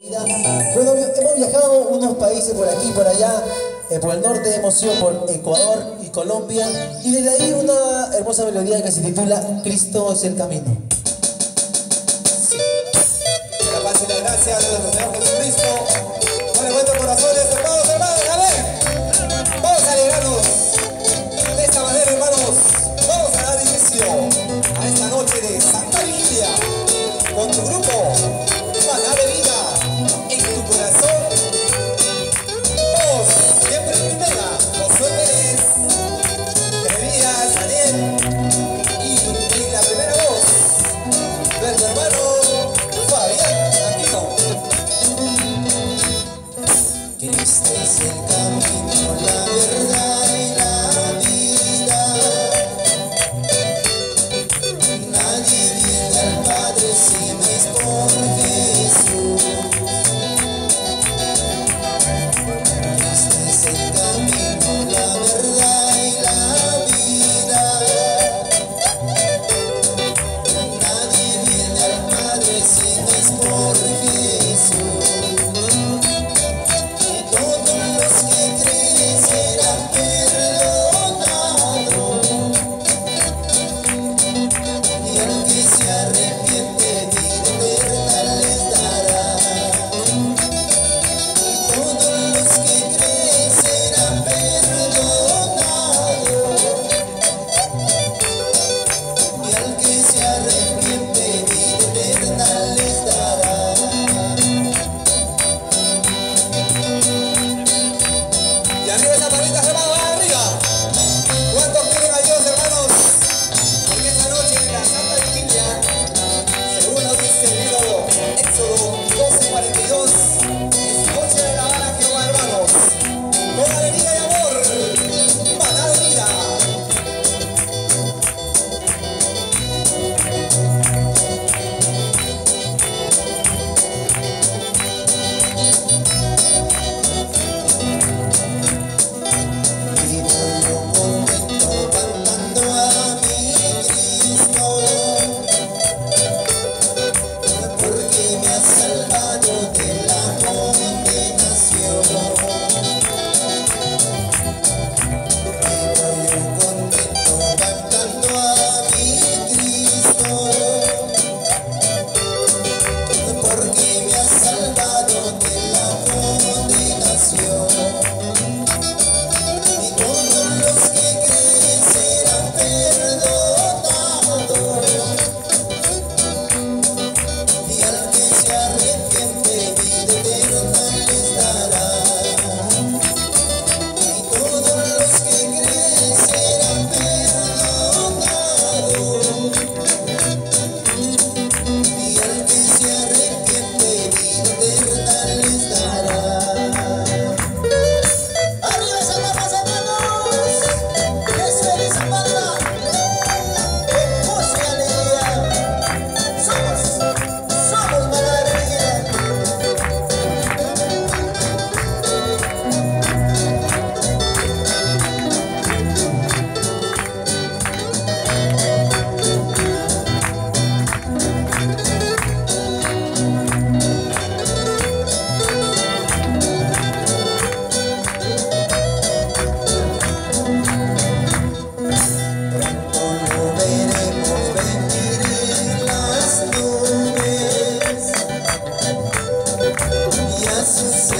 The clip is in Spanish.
Pero hemos viajado unos países por aquí, por allá, eh, por el norte hemos ido por Ecuador y Colombia, y desde ahí una hermosa melodía que se titula Cristo es el camino. Sí. La paz y la gracia de. just